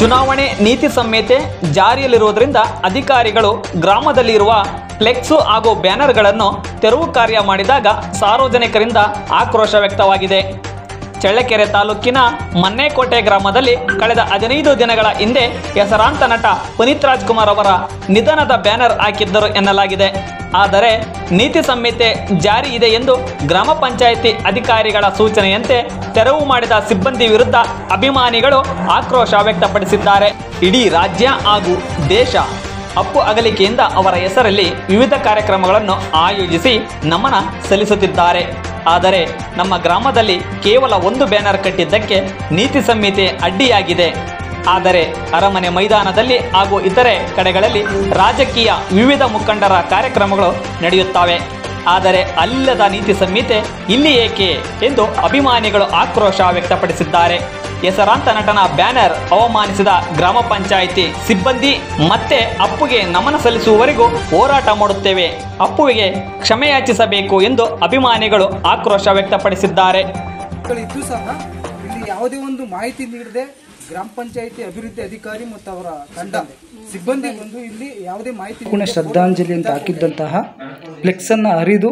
ಚುನಾವಣೆ ನೀತಿ ಸಂಹಿತೆ ಜಾರಿಯಲ್ಲಿರುವುದರಿಂದ ಅಧಿಕಾರಿಗಳು ಗ್ರಾಮದಲ್ಲಿರುವ ಫ್ಲೆಕ್ಸು ಹಾಗೂ ಬ್ಯಾನರ್ಗಳನ್ನು ತೆರವು ಕಾರ್ಯ ಮಾಡಿದಾಗ ಸಾರ್ವಜನಿಕರಿಂದ ಆಕ್ರೋಶ ವ್ಯಕ್ತವಾಗಿದೆ. ಚಳ್ಳಕೆರೆ ತಾಲೂಕಿನ ಮನ್ನೇಕೋಟೆ ಗ್ರಾಮದಲ್ಲಿ ಕಳೆದ ಹದಿನೈದು ದಿನಗಳ ಹಿಂದೆ ಹೆಸರಾಂತ ನಟ ಪುನೀತ್ ರಾಜ್ಕುಮಾರ್ ಅವರ ನಿಧನದ ಬ್ಯಾನರ್ ಹಾಕಿದ್ದರು ಎನ್ನಲಾಗಿದೆ. ಆದರೆ ನೀತಿ ಸಂಹಿತೆ ಜಾರಿ ಇದೆ ಎಂದು ಗ್ರಾಮ ಪಂಚಾಯಿತಿ ಅಧಿಕಾರಿಗಳ ಸೂಚನೆಯಂತೆ ತೆರವು ಮಾಡಿದ ಸಿಬ್ಬಂದಿ ವಿರುದ್ಧ ಅಭಿಮಾನಿಗಳು ಆಕ್ರೋಶ ವ್ಯಕ್ತಪಡಿಸಿದ್ದಾರೆ. ಇಡೀ ರಾಜ್ಯ ಹಾಗೂ ದೇಶ ಅಪ್ಪು ಅಗಲಿಕೆಯಿಂದ ಅವರ ಹೆಸರಲ್ಲಿ ವಿವಿಧ ಕಾರ್ಯಕ್ರಮಗಳನ್ನು ಆಯೋಜಿಸಿ ನಮನ ಸಲ್ಲಿಸುತ್ತಿದ್ದಾರೆ. ಆದರೆ ನಮ್ಮ ಗ್ರಾಮದಲ್ಲಿ ಕೇವಲ ಒಂದು ಬ್ಯಾನರ್ ಕಟ್ಟಿದ್ದಕ್ಕೆ ನೀತಿ ಸಂಹಿತೆ ಅಡ್ಡಿಯಾಗಿದೆ. ಆದರೆ ಅರಮನೆ ಮೈದಾನದಲ್ಲಿ ಹಾಗೂ ಇತರೆ ಕಡೆಗಳಲ್ಲಿ ರಾಜಕೀಯ ವಿವಿಧ ಮುಖಂಡರ ಕಾರ್ಯಕ್ರಮಗಳು ನಡೆಯುತ್ತವೆ. ಆದರೆ ಅಲ್ಲದ ನೀತಿ ಸಂಹಿತೆ ಇಲ್ಲಿ ಏಕೆ ಎಂದು ಅಭಿಮಾನಿಗಳು ಆಕ್ರೋಶ ವ್ಯಕ್ತಪಡಿಸಿದ್ದಾರೆ. ಹೆಸರಾಂತ ನಟನ ಬ್ಯಾನರ್ ಅವಮಾನಿಸಿದ ಗ್ರಾಮ ಪಂಚಾಯಿತಿ ಸಿಬ್ಬಂದಿ ಮತ್ತೆ ಅಪ್ಪುಗೆ ನಮನ ಸಲ್ಲಿಸುವವರೆಗೂ ಹೋರಾಟ ಮಾಡುತ್ತೇವೆ. ಅಪ್ಪುವಿಗೆ ಕ್ಷಮೆಯಾಚಿಸಬೇಕು ಎಂದು ಅಭಿಮಾನಿಗಳು ಆಕ್ರೋಶ ವ್ಯಕ್ತಪಡಿಸಿದ್ದಾರೆ. ಯಾವುದೇ ಒಂದು ಮಾಹಿತಿ ನೀಡದೆ ಗ್ರಾಮ ಪಂಚಾಯಿತಿ ಅಭಿವೃದ್ಧಿ ಅಧಿಕಾರಿ ಮತ್ತು ಅವರ ತಂಡ ಸಿಬ್ಬಂದಿ ಬಂದು ಇಲ್ಲಿ ಯಾವುದೇ ಮಾಹಿತಿ ಪುಣ್ಯ ಶ್ರದ್ಧಾಂಜಲಿ ಅಂತ ಹಾಕಿದ್ದಂತಹ ಫ್ಲೆಕ್ಸನ್ನು ಹರಿದು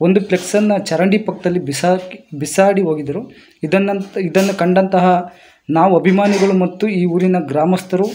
ಒಂದು ಫ್ಲೆಕ್ಸನ್ನು ಚರಂಡಿ ಪಕ್ಕದಲ್ಲಿ ಬಿಸಾಕಿ ಬಿಸಾಡಿ ಹೋಗಿದ್ದರು. ಇದನ್ನಂತ ಇದನ್ನು ಕಂಡಂತಹ ನಾವು ಅಭಿಮಾನಿಗಳು ಮತ್ತು ಈ ಊರಿನ ಗ್ರಾಮಸ್ಥರು